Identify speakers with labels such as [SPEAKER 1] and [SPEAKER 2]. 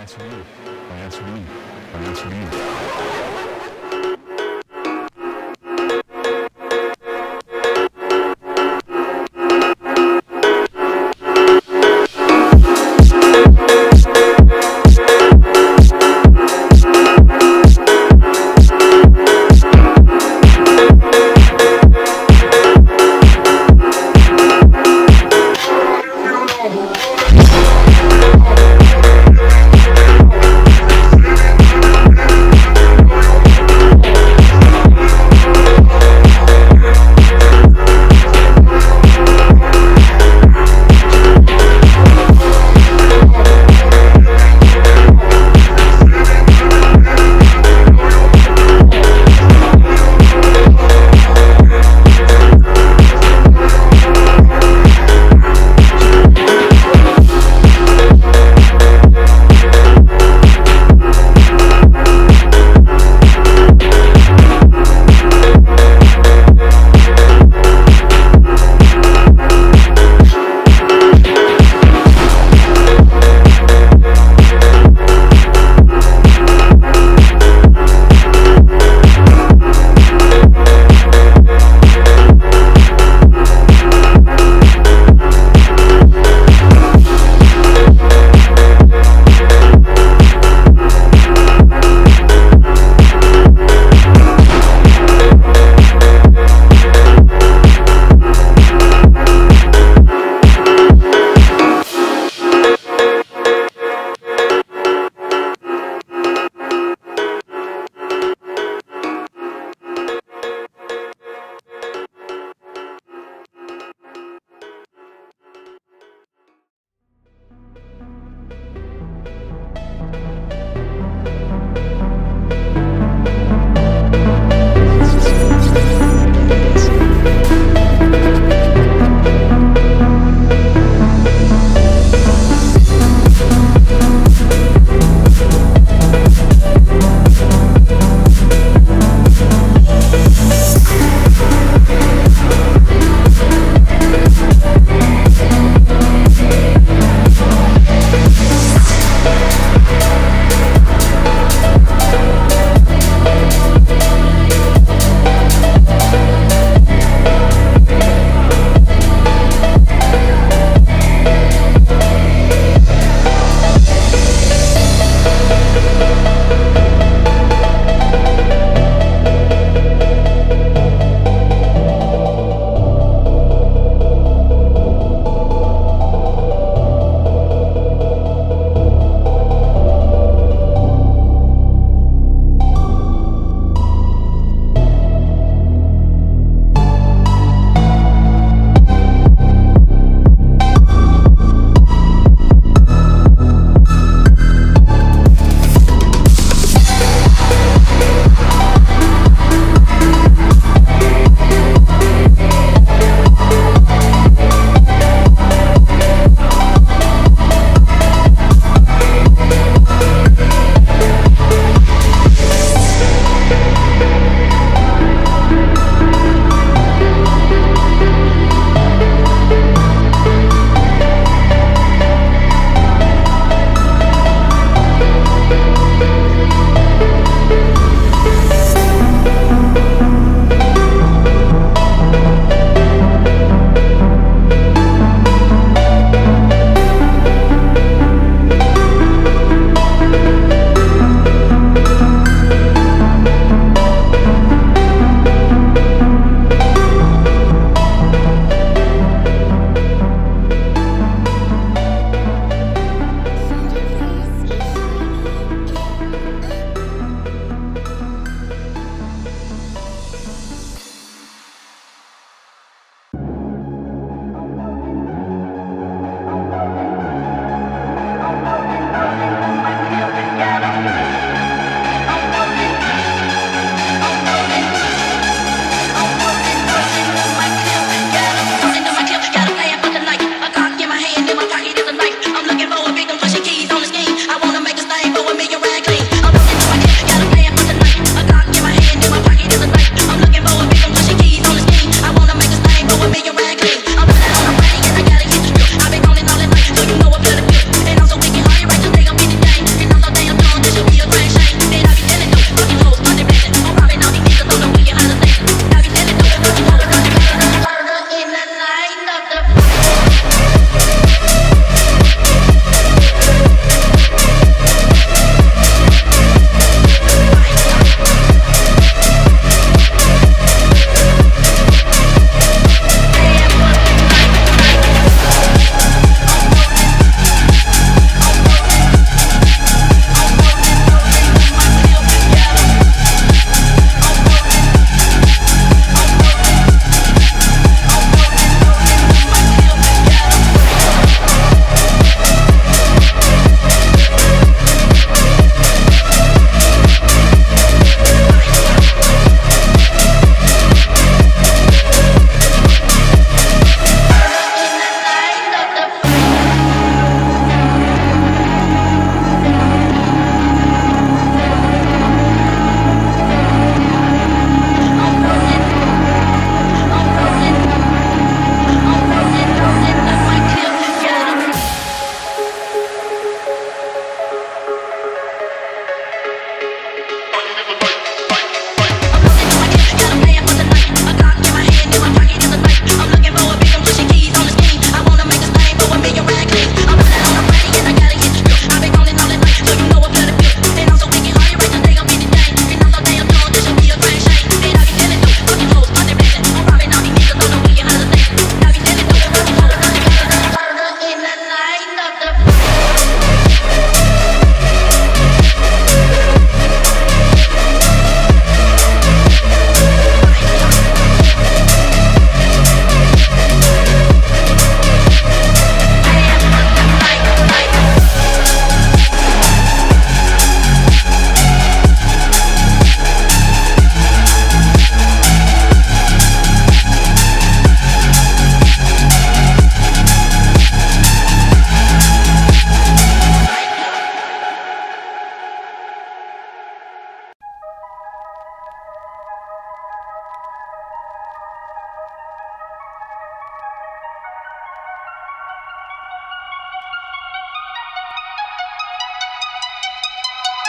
[SPEAKER 1] Conhece o Billy? Conhece o Billy? Conhece o